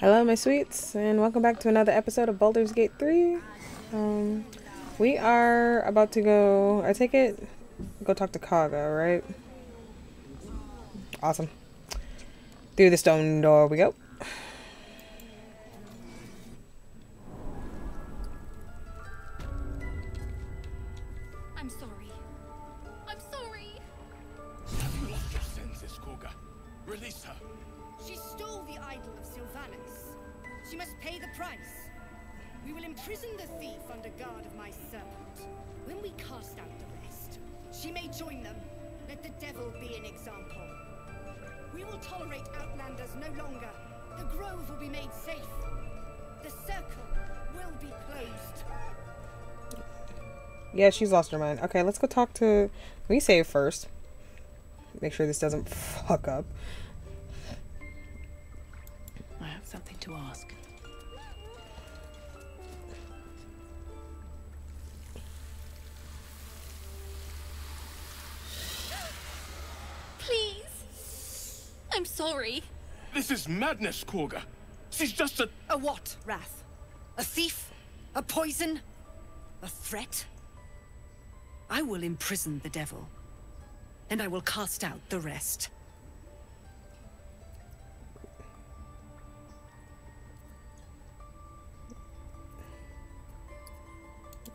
Hello, my sweets, and welcome back to another episode of Baldur's Gate 3. Um, we are about to go, I take it, go talk to Kagha, right? Awesome. Through the stone door we go. Yeah, she's lost her mind. Okay, let's go talk to. Let me save first. Make sure this doesn't fuck up. I have something to ask. Please. I'm sorry. This is madness, Kagha. She's just a. A what, Rath? A thief? A poison? A threat? I will imprison the devil. And I will cast out the rest.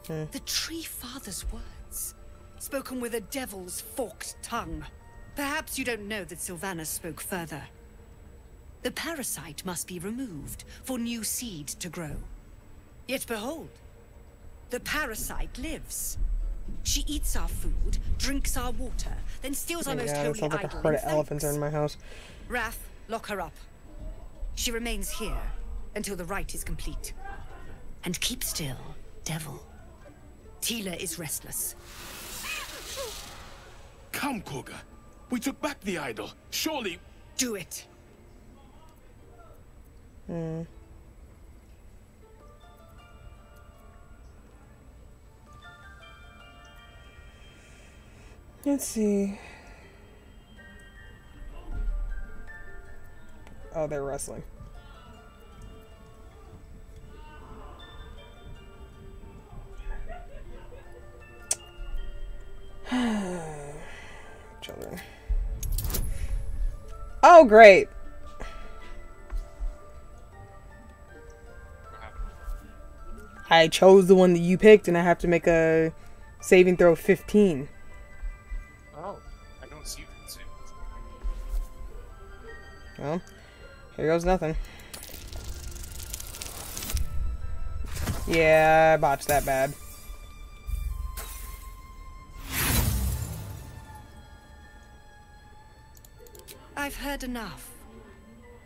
The Tree Father's words, spoken with a devil's forked tongue. Perhaps you don't know that Silvanus spoke further. The parasite must be removed for new seed to grow. Yet behold, the parasite lives. She eats our food, drinks our water, then steals our oh, most yeah, holy it sounds like a herd of elephants are in my house. Rath, lock her up. She remains here until the rite is complete. And keep still, devil. Tila is restless. Come, Kagha. We took back the idol. Surely. Do it. Hmm. Let's see. Oh, they're wrestling. Children. Oh, great. I chose the one that you picked, and I have to make a saving throw of 15. Well, here goes nothing. Yeah, I botched that bad. I've heard enough.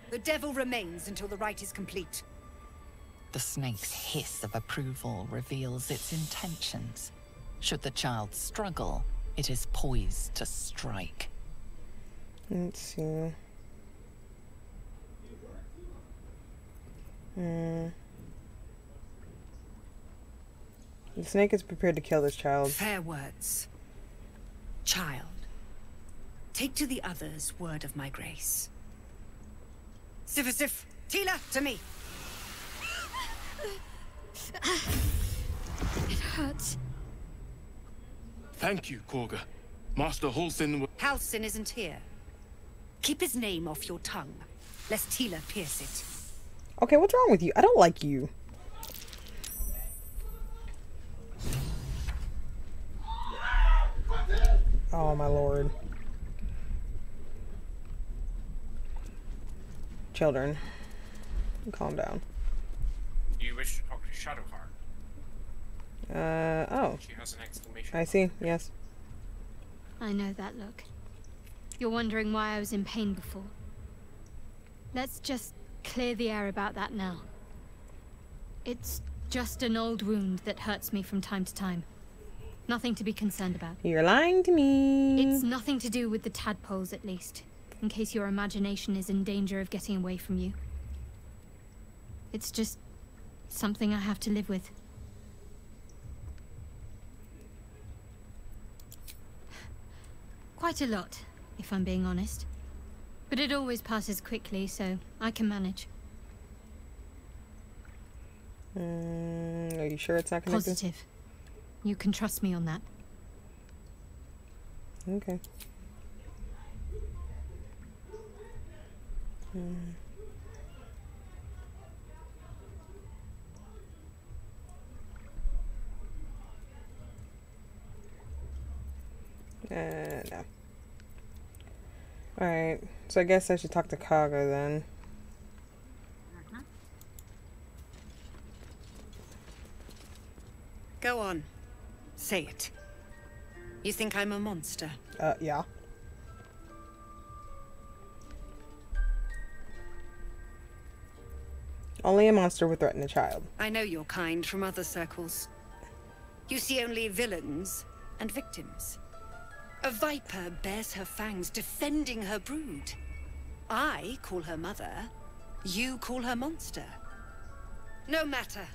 The devil remains until the rite is complete. The snake's hiss of approval reveals its intentions. Should the child struggle, it is poised to strike. Let's see. Hmm. The snake is prepared to kill this child. Fair words. Child, take to the others word of my grace. Sifisif, Tila, to me. It hurts. Thank you, Kagha. Master Halsin. w- Halsin isn't here. Keep his name off your tongue, lest Tila pierce it. Okay, what's wrong with you? I don't like you. Oh my lord. Children, calm down. You wish to talk to Shadowheart. Uh, oh, She has an exclamation. I see, yes. I know that look. You're wondering why I was in pain before. Let's just clear the air about that now. It's just an old wound that hurts me from time to time. Nothing to be concerned about. You're lying to me. It's nothing to do with the tadpoles, at least, in case your imagination is in danger of getting away from you. It's just something I have to live with. Quite a lot, if I'm being honest. But it always passes quickly, so I can manage. Mm, are you sure it's not connected? Positive. You can trust me on that. Okay. Hmm. Uh, no. Alright, so I guess I should talk to Kagha then. Go on. Say it. You think I'm a monster? Uh, yeah. Only a monster would threaten a child. I know your kind from other circles. You see only villains and victims. A viper bears her fangs defending her brood. I call her mother. You call her monster. No matter.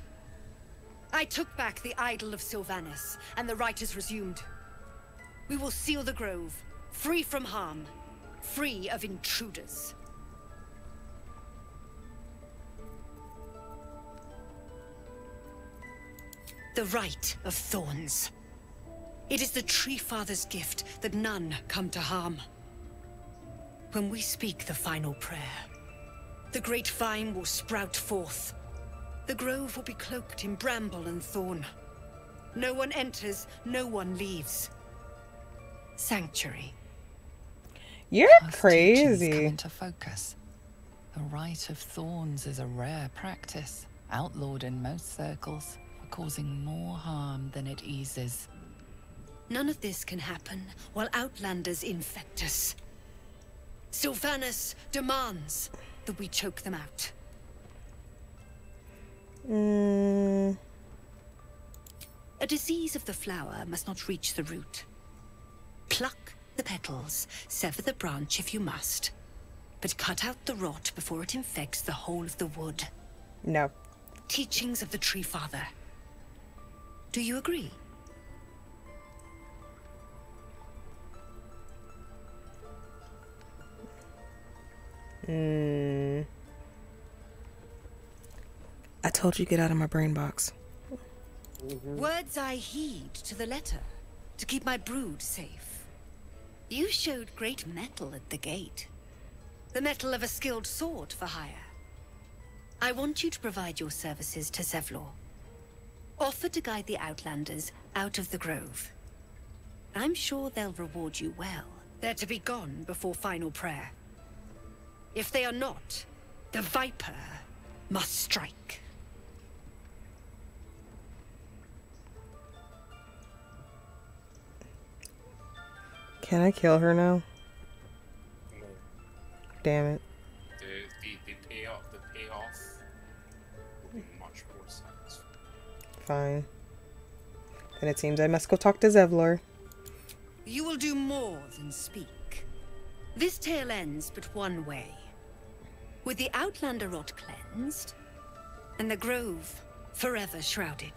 I took back the idol of Silvanus, and the rite is resumed. We will seal the grove, free from harm, free of intruders. The Rite of Thorns. It is the Tree Father's gift that none come to harm. When we speak the final prayer, the great vine will sprout forth. The grove will be cloaked in bramble and thorn. No one enters, no one leaves. Sanctuary. You're crazy. Come into focus. The Rite of Thorns is a rare practice, outlawed in most circles, for causing more harm than it eases. None of this can happen while Outlanders infect us. Silvanus demands that we choke them out. Mm, A disease of the flower must not reach the root. Pluck the petals, sever the branch if you must, but cut out the rot before it infects the whole of the wood. no. Teachings of the Tree Father. Do you agree? Mm. I told you get out of my brain box. Words I heed to the letter, to keep my brood safe. You showed great mettle at the gate. The mettle of a skilled sword for hire. I want you to provide your services to Zevlor. Offer to guide the Outlanders out of the grove. I'm sure they'll reward you well. They're to be gone before final prayer. If they are not, the Viper must strike. Can I kill her now? No. Damn it. The, the, the, payoff, the payoff will be much more satisfying. Fine. Then it seems I must go talk to Zevlor. You will do more than speak. This tale ends but one way. With the Outlander rot cleansed, and the grove forever shrouded.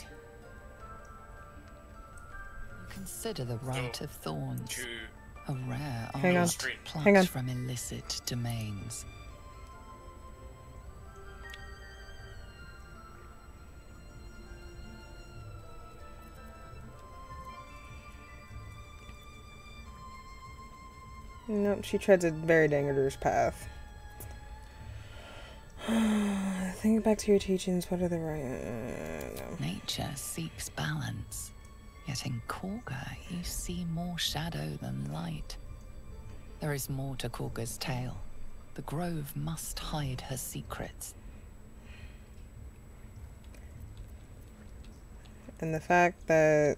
Consider the Rite of Thorns, a rare Hang on. art plucked Hang on. from illicit domains. Nope, she treads a very dangerous path. Think back to your teachings. What are the right? Uh, no. Nature seeks balance, yet in Kagha you see more shadow than light. There is more to Kagha's tale. The grove must hide her secrets. And the fact that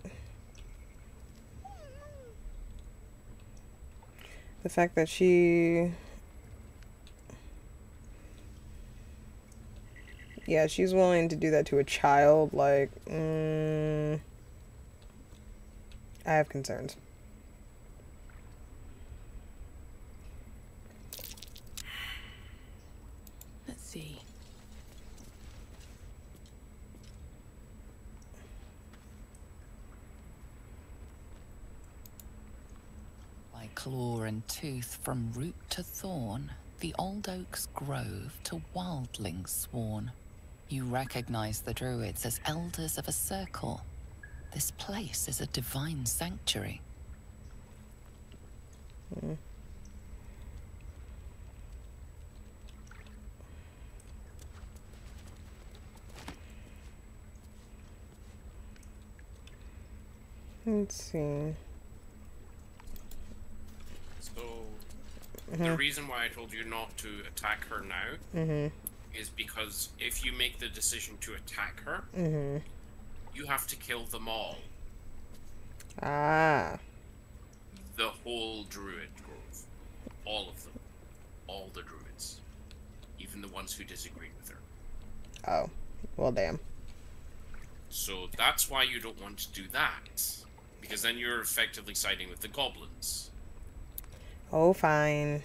the fact that she yeah she's willing to do that to a child like mm, i have concerns Let's see. By claw and tooth from root to thorn, the old oak's grove to wildlings sworn. You recognize the druids as elders of a circle. This place is a divine sanctuary. Let's see. So, the reason why I told you not to attack her now Mhm. Is because if you make the decision to attack her, Mhm. you have to kill them all. Ah. The whole druid grove. All of them. All the druids. Even the ones who disagreed with her. Oh. Well, damn. So that's why you don't want to do that. Because then you're effectively siding with the goblins. Oh, fine.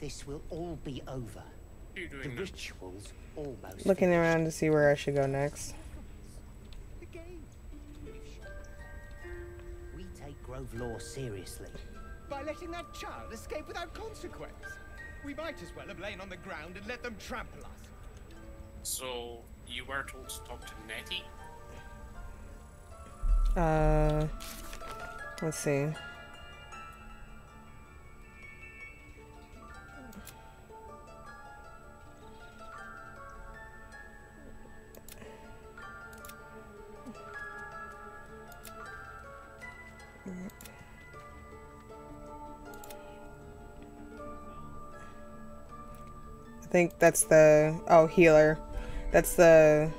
This will all be over. What are you The doing ritual's almost Looking finished. around to see where I should go next. We take Grove law seriously. By letting that child escape without consequence. We might as well have lain on the ground and let them trample us. So, you were told to talk to Nettie? Uh. Let's see. Think that's the oh healer. That's the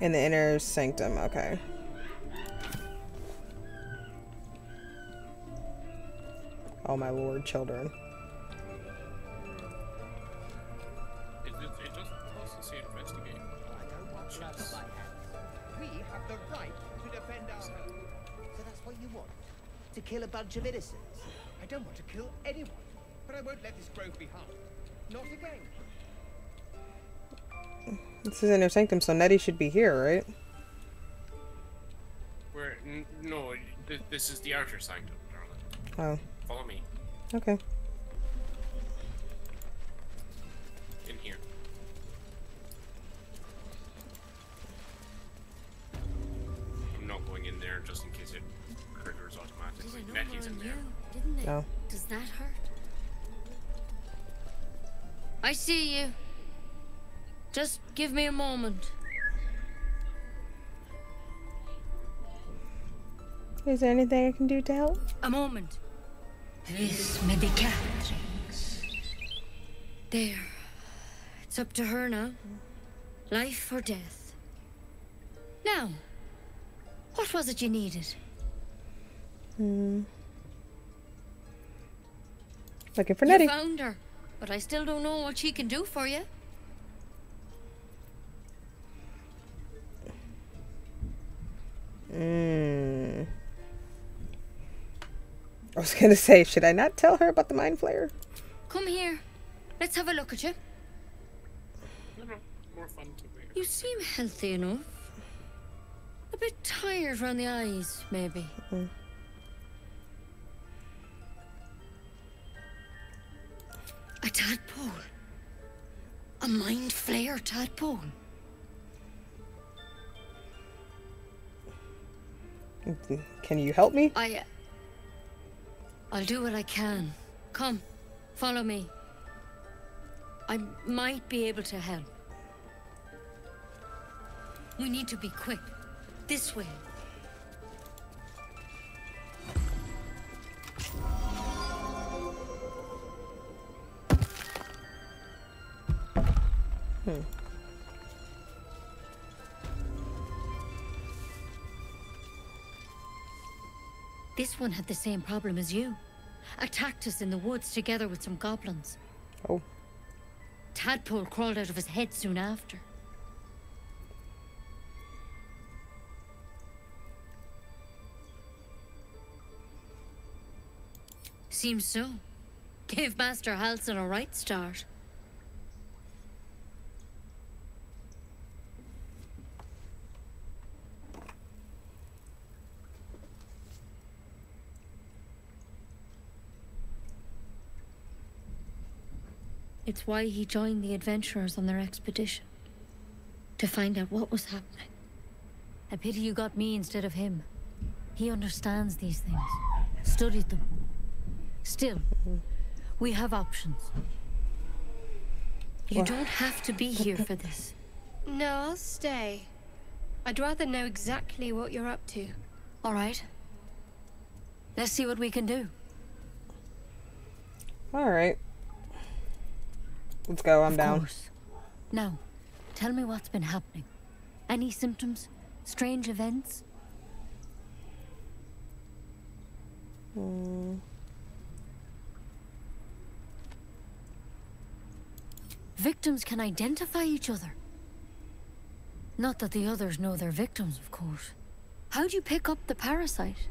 in the inner sanctum. Okay. Oh my lord, children. It, it, it doesn't also say investigate. I don't want blood on my hands. We have the right to defend our home. So that's what you want? To kill a bunch of innocents? I don't want to kill anyone, but I won't let this grove be harmed. Not again. This is inner sanctum, so Nettie should be here, right? Where, n- no, th- this is the outer sanctum, darling. Oh, Follow me. okay. In here. I'm not going in there just in case it triggers automatically. Nettie's in there. didn't it? No. Does that hurt? I see you. Just give me a moment. Is there anything I can do to help? A moment. This medicatrix. There. It's up to her now. Life or death. Now, what was it you needed? Hmm. Looking for You Nettie. found her, but I still don't know what she can do for you. Mm. I was gonna say, should I not tell her about the mind flayer? Come here. Let's have a look at you. No, no, more fun to wear. You seem healthy enough. A bit tired around the eyes, maybe. A tadpole. A mind flayer tadpole. Can you help me? I. uh, I'll do what I can. Come, follow me. I might be able to help. We need to be quick. This way. Hmm. This one had the same problem as you. Attacked us in the woods together with some goblins. Oh. Tadpole crawled out of his head soon after. Seems so. Gave Master Halsin a right start. It's why he joined the adventurers on their expedition. To find out what was happening. A pity you got me instead of him. He understands these things. Studied them. Still, we have options. You don't have to be here for this. No, I'll stay. I'd rather know exactly what you're up to. All right. Let's see what we can do. All right. Let's go. I'm of down. Course. Now, tell me what's been happening. Any symptoms? Strange events? Mm, Victims can identify each other. Not that the others know they're victims, of course. How'd you pick up the parasite?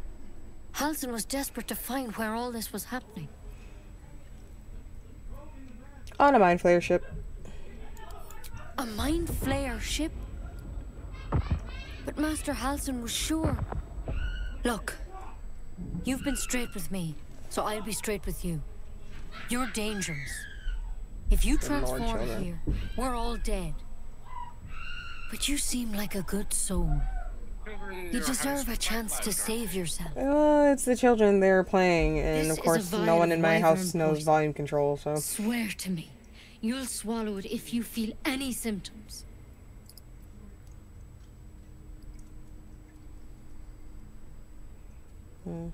Halsin was desperate to find where all this was happening. On a mind flayer ship. A mind flayer ship? But Master Halsin was sure. Look, you've been straight with me, so I'll be straight with you. You're dangerous. If you Good Lord, here, we're all dead. But you seem like a good soul. You deserve a chance to save yourself. Well, it's the children they're playing, and This of course, no one in my house knows poison. volume control, so. Swear to me, you'll swallow it if you feel any symptoms. Hmm.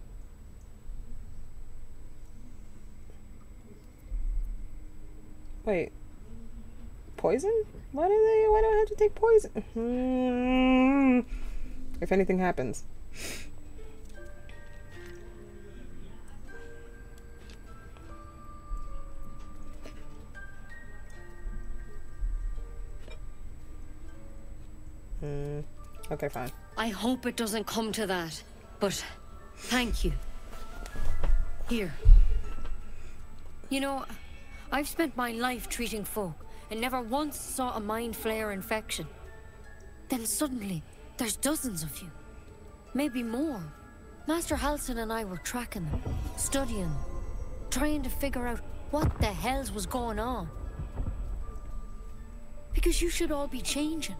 Wait. Poison? Why do they? Why do I have to take poison? Hmm. If anything happens. Hmm. Okay, fine. I hope it doesn't come to that, but thank you. Here. You know, I've spent my life treating folk and never once saw a mind flayer infection. Then suddenly, there's dozens of you. Maybe more. Master Halsin and I were tracking them, studying them, trying to figure out what the hells was going on. Because you should all be changing.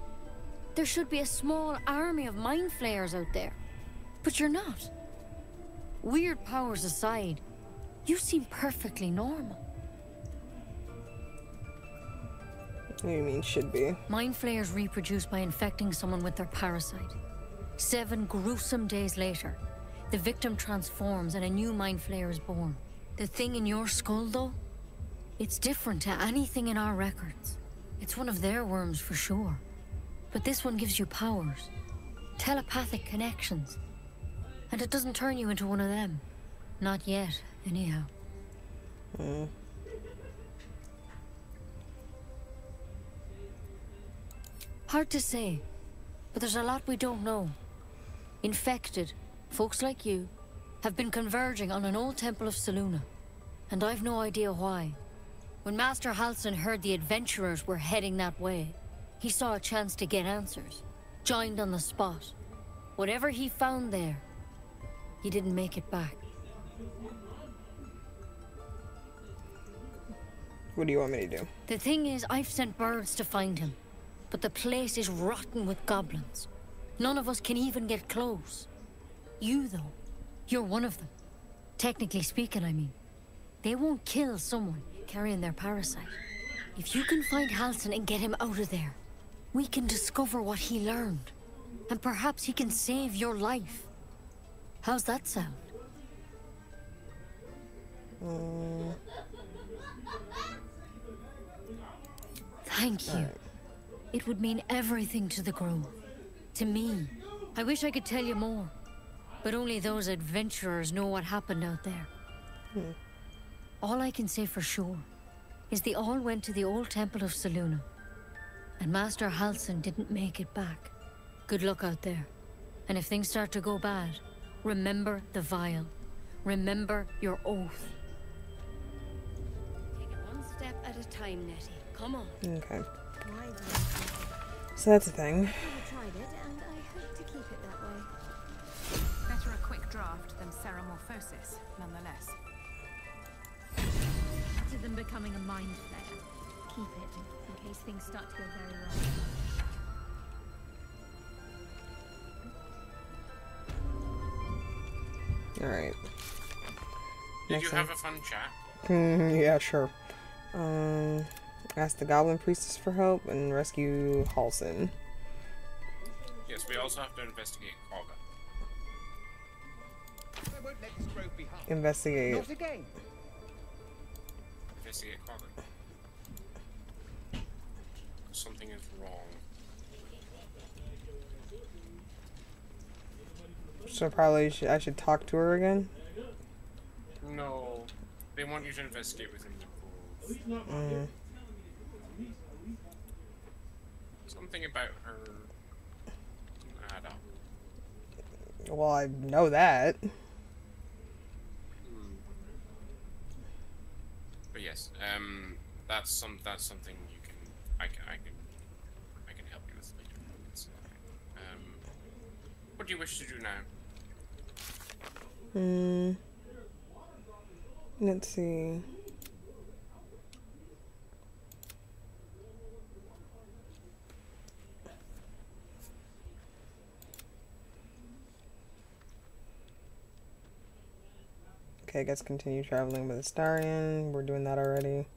There should be a small army of mind flayers out there. But you're not. Weird powers aside, you seem perfectly normal. What do you mean should be? Mind flayers reproduce by infecting someone with their parasite. Seven gruesome days later, the victim transforms and a new mind flayer is born. The thing in your skull, though, it's different to anything in our records. It's one of their worms for sure. But this one gives you powers, telepathic connections. And it doesn't turn you into one of them. Not yet, anyhow. Hmm. Hard to say, but there's a lot we don't know. Infected, folks like you, have been converging on an old temple of Selûne, and I've no idea why. When Master Halsin heard the adventurers were heading that way, he saw a chance to get answers, joined on the spot. Whatever he found there, he didn't make it back. What do you want me to do? The thing is, I've sent birds to find him, but the place is rotten with goblins. None of us can even get close. You, though, you're one of them. Technically speaking, I mean. They won't kill someone carrying their parasite. If you can find Halsin and get him out of there, we can discover what he learned. And perhaps he can save your life. How's that sound? Mm, Thank you. It would mean everything to the Grove. To me. I wish I could tell you more. But only those adventurers know what happened out there. Hmm. All I can say for sure is they all went to the old temple of Selûne. And Master Halsin didn't make it back. Good luck out there. And if things start to go bad, remember the vial. Remember your oath. Take it one step at a time, Nettie. Come on. Okay. Why do you do that? So that's a thing. Tried it, and I hope to keep it that way. Better a quick draft than ceremorphosis, nonetheless. Better than becoming a mind flayer. Keep it, in case things start to go very wrong. Alright. Did Next you one. have a fun chat? Mm, yeah, sure. Um, ask the Goblin Priestess for help and rescue Halsin. Yes, we also have to investigate Kagha. I won't let this grove be. Investigate. Not again. Investigate Kagha. Something is wrong. So probably sh I should talk to her again. No. They want you to investigate with the grove. Mm. Something about her. doesn't. Well, I know that. Hmm. But yes, um, that's some that's something you can I can I can I can help you with later. Um, what do you wish to do now? Hmm. Let's see. Okay, I guess continue traveling with Astarion. We're doing that already.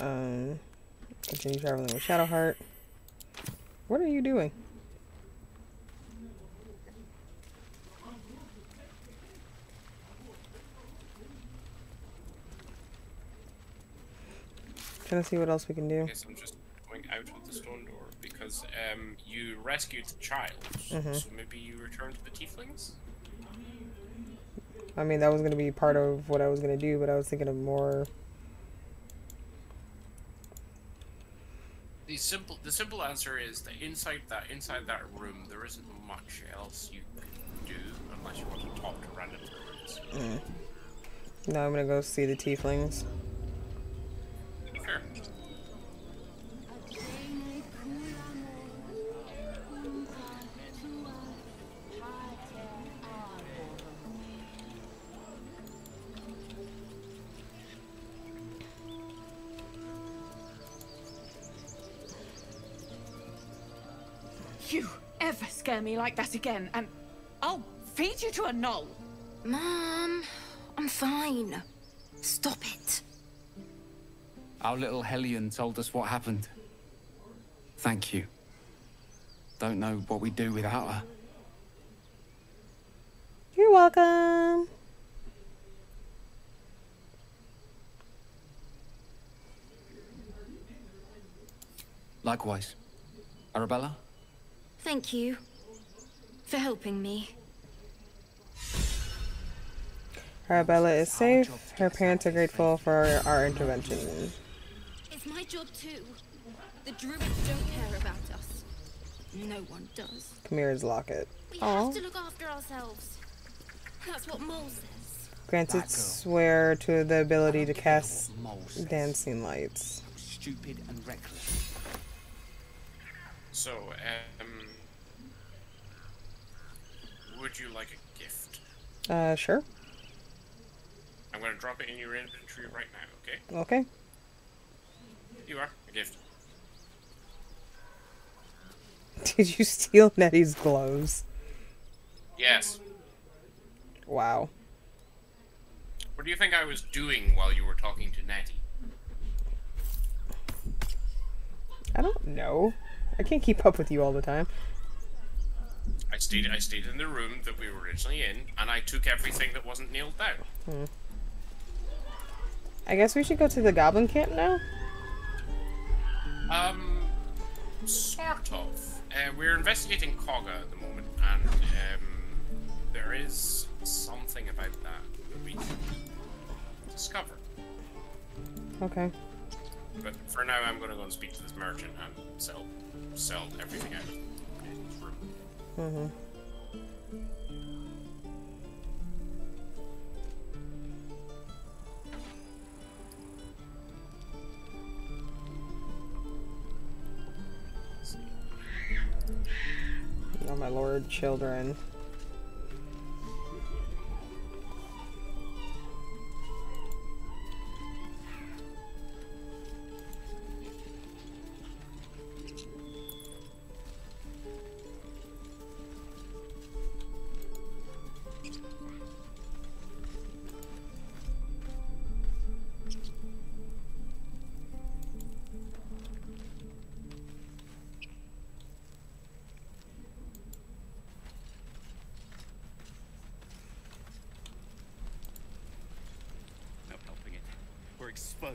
Um, continue traveling with Shadowheart. What are you doing? Trying to see what else we can do. I guess I'm just going out of the stone door because um you rescued the child, Mhm. so maybe you return to the tieflings. I mean, that was going to be part of what I was going to do, but I was thinking of more. The simple the simple answer is that inside that inside that room there isn't much else you can do unless you want to talk to random druids. Mm. No, I'm going to go see the tieflings. Scare me like that again, and I'll feed you to a gnoll. Mom, I'm fine. Stop it. Our little Hellion told us what happened. Thank you. Don't know what we'd do without her. You're welcome. Likewise. Arabella? Thank you for helping me. Arabella is safe. Her parents are grateful for our intervention. It's my job too. The druids don't care about us. No one does. Komira's locket. We Aw. have to look after ourselves. That's what Mol says. Granted swear to the ability to cast dancing lights. Stupid and reckless. So, um, would you like a gift? Uh, sure. I'm going to drop it in your inventory right now. Okay? Okay. You are a gift. Did you steal Nettie's gloves? Yes. Wow. What do you think I was doing while you were talking to Natty? I don't know. I can't keep up with you all the time. I stayed. I stayed in the room that we were originally in, and I took everything that wasn't nailed down. Hmm. I guess we should go to the goblin camp now? Um, sort of. Uh, we're investigating Kagha at the moment, and um, there is something about that that we can discover. Okay. But for now, I'm going to go and speak to this merchant and sell sell everything out of his room. Mm-hmm. Oh my lord, children.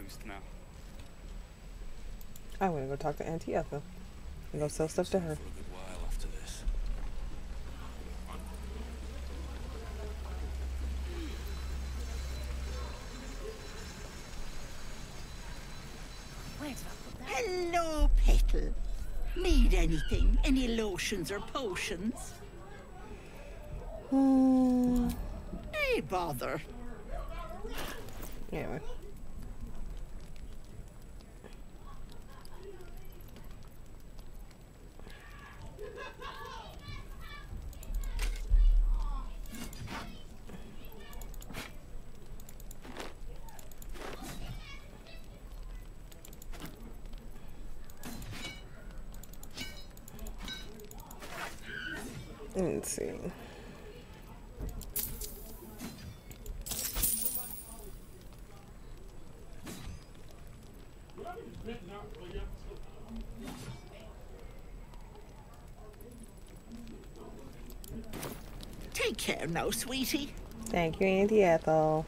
We're now. I'm gonna go talk to Auntie Ethel and go sell stuff to her. For a good while after this. Hello, Petal. Need anything? Any lotions or potions? Hmm. Hey, bother. Anyway. Let's see. Take care now, sweetie. Thank you, Auntie Ethel.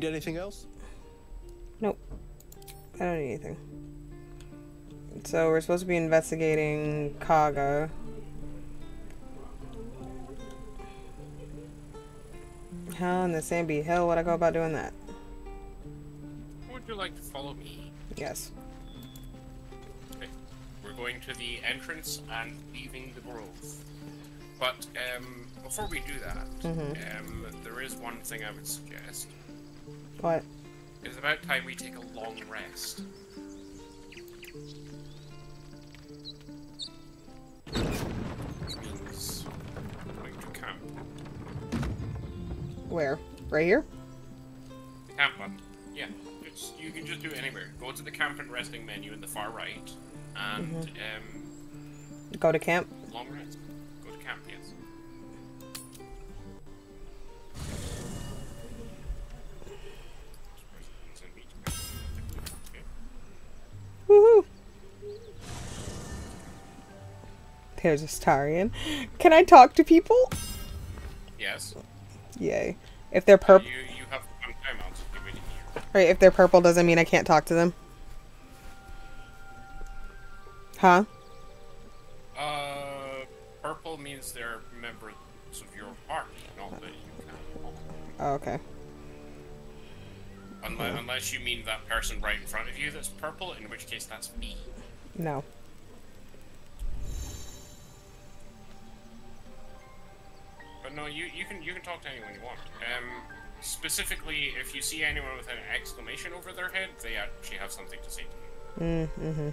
Need anything else? nope. I don't need anything. So we're supposed to be investigating Kagha. How in the Sandy hell would I go about doing that? Would you like to follow me? Yes. Okay. We're going to the entrance and leaving the grove. But um, before we do that, Mhm. um, there is one thing I would suggest. What? It's about time we take a long rest. Which means going to camp. Where? Right here? The camp button. Yeah, it's, you can just do it anywhere. Go to the camp and resting menu in the far right, and Mhm. um, Go to camp? long rest. Go to camp, yes. Woohoo! There's Astarion. Can I talk to people? Yes. Yay. If they're purple, You you have one timeout. so give it here. right? If they're purple, doesn't mean I can't talk to them. Huh? Uh, purple means they're members of your party, not that you can. Oh, okay. Unless, unless you mean that person right in front of you that's purple, in which case that's me. No. But no, you, you can you can talk to anyone you want. Um, specifically, if you see anyone with an exclamation over their head, they actually have something to say to you. Mm, mm-hmm.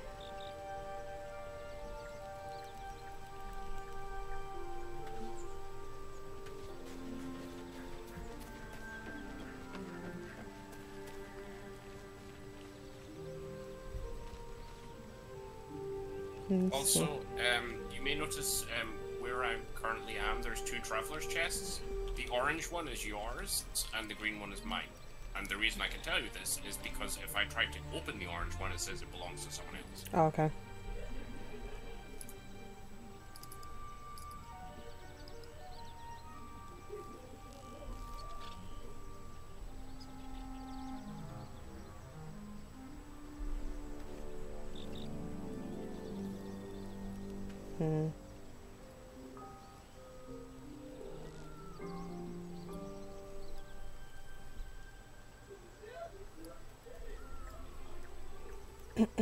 Let's Also, um, you may notice um, where I currently am, there's two traveler's chests. The orange one is yours, and the green one is mine. And the reason I can tell you this is because if I try to open the orange one, it says it belongs to someone else. Oh, okay. Let's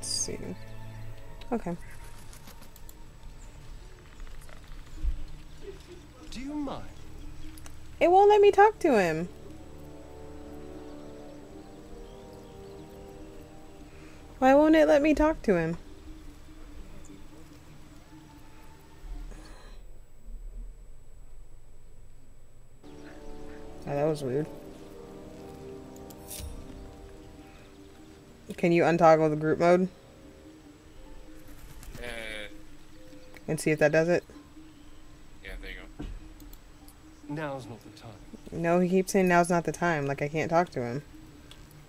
see. Okay. Do you mind? It won't let me talk to him. Why won't it let me talk to him? Was weird. Can you untoggle the group mode Uh, and see if that does it? yeah, there you go. Now's not the time. No, he keeps saying now's not the time. Like I can't talk to him.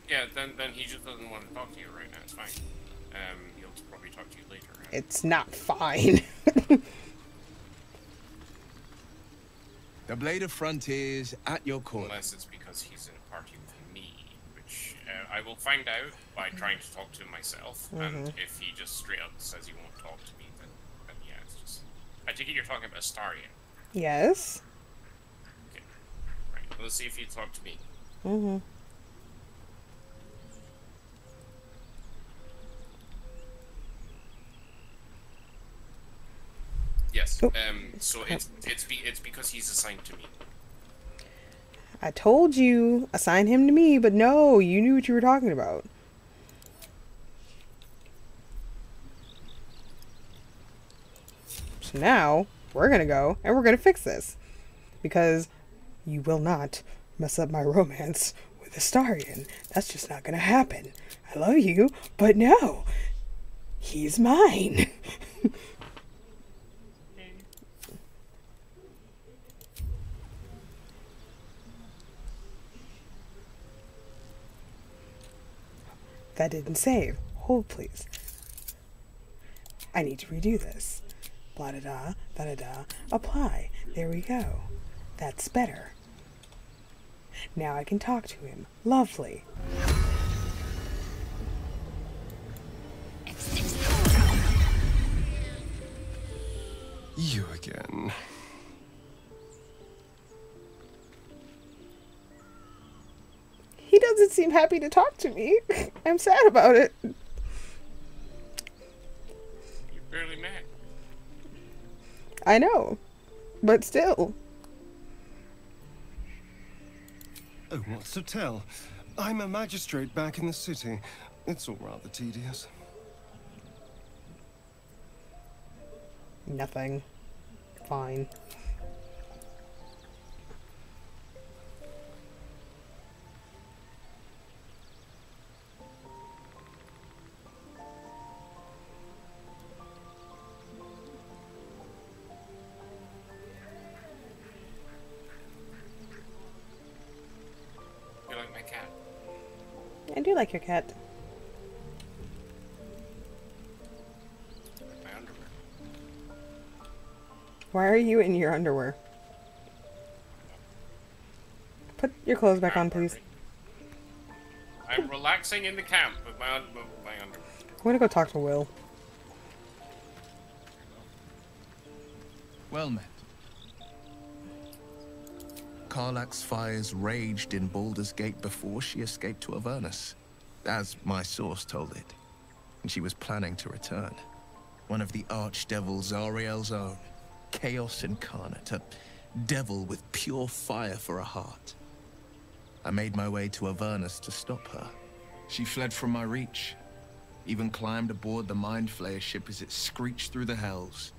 Yeah, then then he just doesn't want to talk to you right now. It's fine. Um, he'll probably talk to you later. It's not fine. The Blade of Frontiers at your call. Unless it's because he's in a party with me, which uh, I will find out by trying to talk to him myself. And Mhm. if he just straight up says he won't talk to me, then, then yeah, it's just. I take it you're talking about Astarion. yes. Right. Let's see if he talk to me. Mm-hmm. Yes. Oh. Um. So it's it's be it's because he's assigned to me. I told you assign him to me, but no, you knew what you were talking about. So now we're gonna go and we're gonna fix this because you will not mess up my romance with Astarion. That's just not gonna happen. I love you, but no, he's mine. That didn't save. Hold, please. I need to redo this. Blah da da, da da da. Apply. There we go. That's better. Now I can talk to him. Lovely. You again. He doesn't seem happy to talk to me. I'm sad about it. You're barely mad. I know. But still. Oh, what's to tell? I'm a magistrate back in the city. It's all rather tedious. Nothing. Fine. Like your cat. My underwear. Why are you in your underwear? Put your clothes back on, please. I'm relaxing in the camp with my un- with my underwear. I'm gonna go talk to Wyll. Well met. Karlach's fires raged in Baldur's Gate before she escaped to Avernus, as my source told it. And she was planning to return. One of the archdevil Zariel's own. Chaos incarnate, a devil with pure fire for a heart. I made my way to Avernus to stop her. She fled from my reach, even climbed aboard the Mind Flayer ship as it screeched through the hells.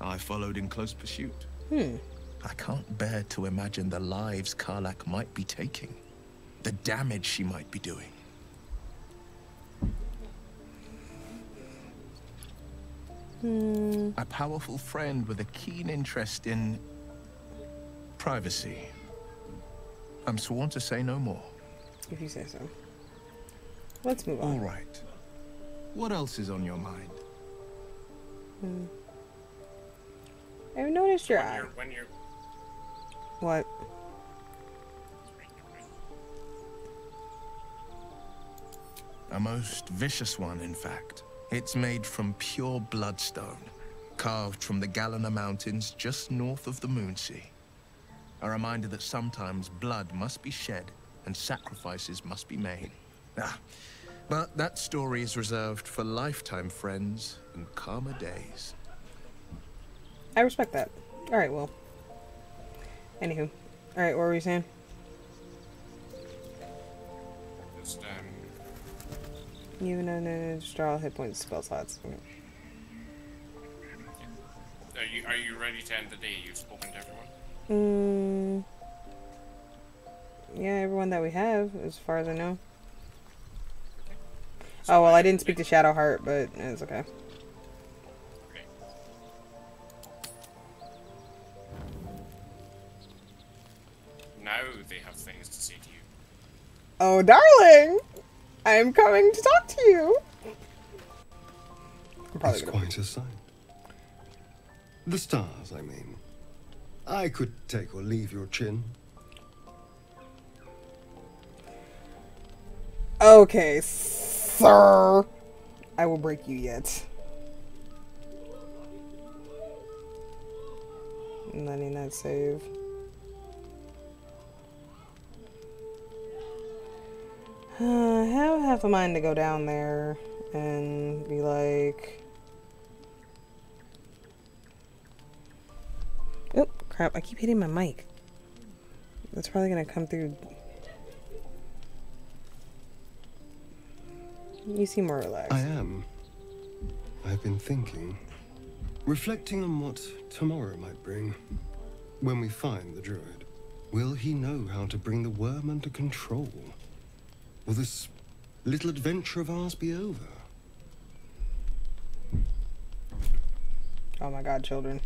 I followed in close pursuit. Hmm. I can't bear to imagine the lives Karlach might be taking, the damage she might be doing. Hmm. A powerful friend with a keen interest in privacy. I'm sworn to say no more. If you say so. Let's move on. All right. What else is on your mind? Hmm. I've noticed your when eye. you're when you're What? A most vicious one, in fact. It's made from pure bloodstone, carved from the Galena Mountains just north of the Moonsea. A reminder that sometimes blood must be shed and sacrifices must be made. Ah, but that story is reserved for lifetime friends and calmer days. I respect that. Alright, well. Anywho. Alright, what were we saying? Just, um, You know, no, no, just draw hit points, spell slots. Are you are you ready to end the day? You've spoken to everyone. Mm, yeah, everyone that we have, as far as I know. Oh, well, I didn't speak to Shadowheart, but it's okay. Now they have things to say to you. Oh, darling! I'm coming to talk to you! I'm probably It's gonna- quite a sight. The stars, I mean. I could take or leave your chin. Okay, sir. I will break you yet. Letting that save. Uh, I have half a mind to go down there and be like. Oh, crap. I keep hitting my mic. That's probably gonna come through You seem more relaxed. I am. I've been thinking, reflecting on what tomorrow might bring. When we find the druid, will he know how to bring the worm under control? Will this little adventure of ours be over? Oh my god, children.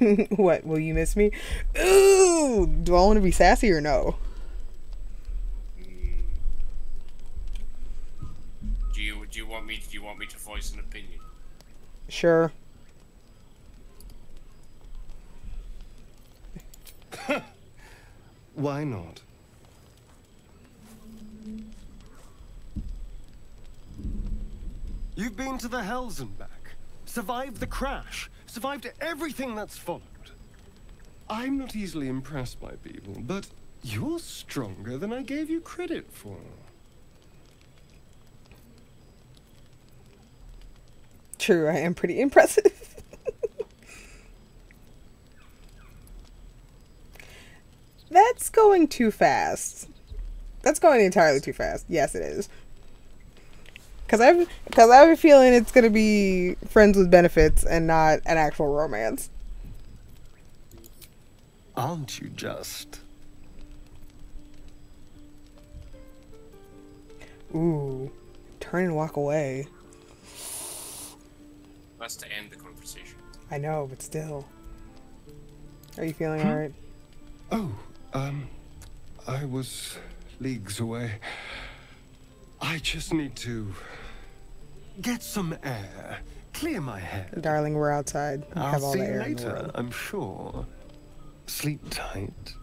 what? Will you miss me? Ooh! Do I want to be sassy or no? Do you do you want me do you want me to voice an opinion? Sure. Why not? You've been to the Hells and back, survived the crash, survived everything that's followed. I'm not easily impressed by people, but you're stronger than I gave you credit for. True, I am pretty impressive. That's going too fast. That's going entirely too fast. Yes, it is. Cause I've, cause I have a feeling it's gonna be friends with benefits and not an actual romance. Aren't you just? Ooh, turn and walk away. That's to end the conversation. I know, but still. Are you feeling Hmm? alright? Oh, um, I was leagues away. I just need to get some air, clear my head. Darling, we're outside. We I'll have all see the you air in later. I'm sure. Sleep tight.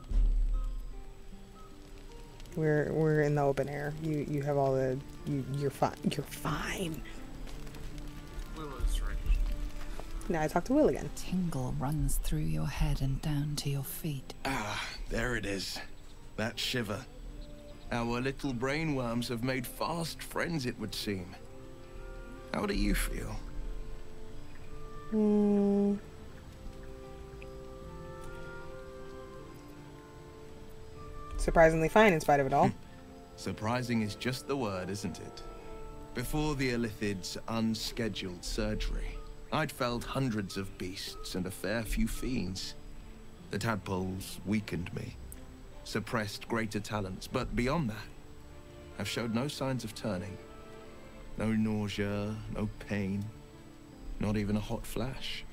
We're we're in the open air. You you have all the you you're fine. You're fine. Willow's right. Now I talk to Wyll again. Tingle runs through your head and down to your feet. Ah, there it is. That shiver. Our little brainworms have made fast friends, it would seem. How do you feel? Hmm. Surprisingly fine in spite of it all. Surprising is just the word, isn't it? Before the Illithid's unscheduled surgery, I'd felled hundreds of beasts and a fair few fiends. The tadpoles weakened me, suppressed greater talents, but beyond that, I've showed no signs of turning. No nausea, no pain, not even a hot flash.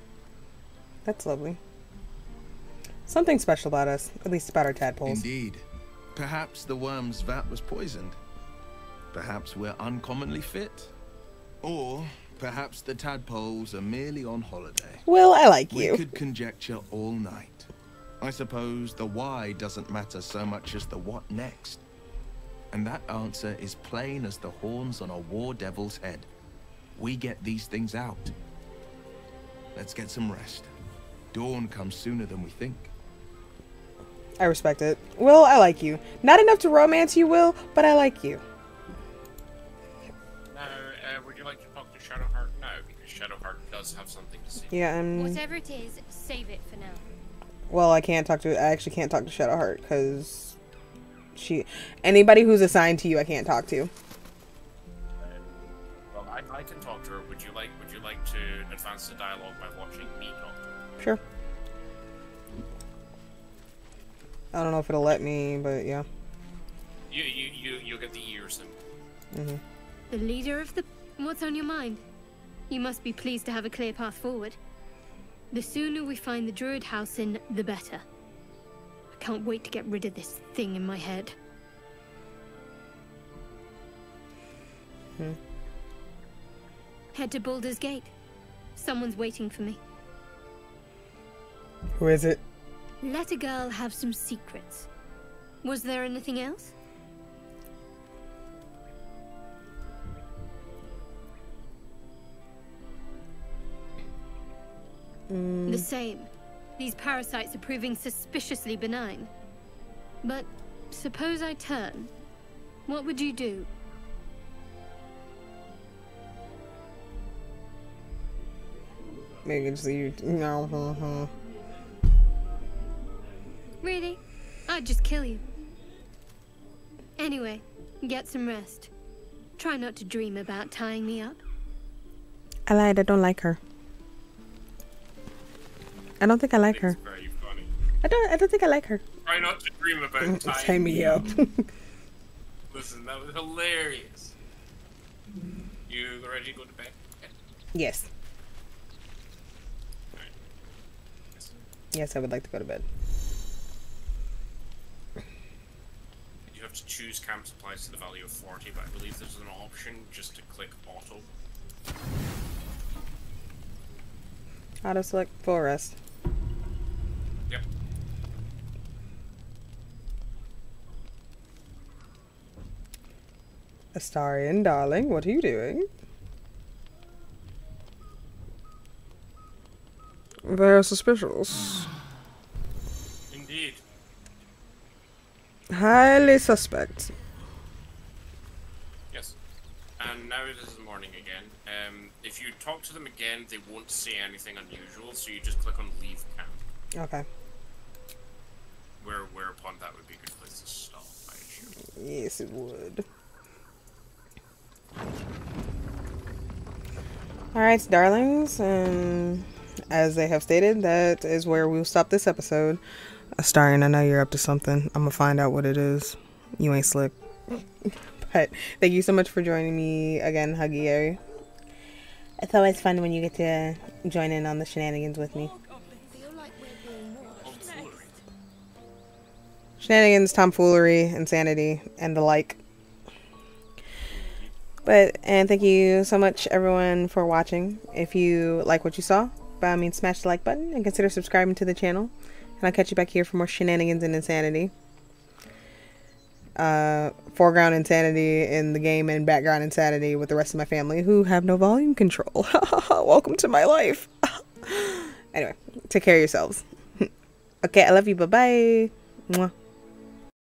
That's lovely. Something special about us, at least about our tadpoles. Indeed. Perhaps the worm's vat was poisoned. Perhaps we're uncommonly fit. Or Perhaps the tadpoles are merely on holiday. Well, I like you. we could conjecture all night. I suppose the why doesn't matter so much as the what next. And that answer is plain as the horns on a war devil's head. We get these things out. Let's get some rest. Dawn comes sooner than we think. I respect it. Wyll, I like you. Not enough to romance you, Wyll, but I like you. Now, uh, would you like to talk to Shadowheart now? Because Shadowheart does have something to say. Yeah, I'm. Whatever it is, save it for now. Well, I can't talk to. I actually can't talk to Shadowheart because she. Anybody who's assigned to you, I can't talk to. Well, I, I can talk to her. Would you like Would you like to advance the dialogue by watching me talk to her? Sure. I don't know if it'll let me, but yeah. You you you you'll get the ear symbol. hmm The leader of the. What's on your mind? You must be pleased to have a clear path forward. The sooner we find the Druid Halsin, the better. I can't wait to get rid of this thing in my head. Hmm. Head to Baldur's Gate. Someone's waiting for me. Who is it? Let a girl have some secrets. Was there anything else? Mm. The same. These parasites are proving suspiciously benign. But suppose I turn. What would you do? Maybe just you. No. mhm. Really? I'd just kill you. Anyway, get some rest. Try not to dream about tying me up. I lied. I don't like her. I don't think I like her. I don't. I don't think I like her. Try not to dream about tying me up. Listen, that was hilarious. You ready to go to bed? yes. Yes, I would like to go to bed. You have to choose camp supplies to the value of 40, but I believe there's an option just to click auto. Auto select full rest. Yep. Astarion, darling, what are you doing? They're suspicious. Indeed. Highly suspect. Yes. And now it is the morning again. Um, if you talk to them again, they won't say anything unusual, so you just click on leave camp. Okay. Where whereupon that would be a good place to stop, I assume. Yes, it would. Alright, darlings, and as they have stated, that is where we'll stop this episode. Uh, Astarion, I know you're up to something. I'm gonna find out what it is. You ain't slick. but thank you so much for joining me again, Huggy. It's always fun when you get to join in on the shenanigans with me. Shenanigans, tomfoolery, insanity, and the like. But, and thank you so much, everyone, for watching. If you like what you saw, by all means, smash the like button and consider subscribing to the channel. And I'll catch you back here for more shenanigans and insanity. Uh, foreground insanity in the game and background insanity with the rest of my family who have no volume control. Welcome to my life. anyway, take care of yourselves. okay, I love you. Bye bye.